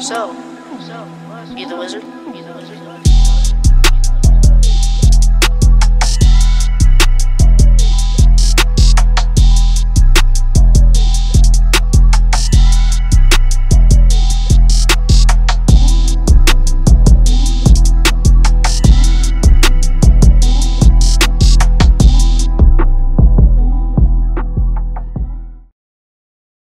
So, you the wizard? You the wizard?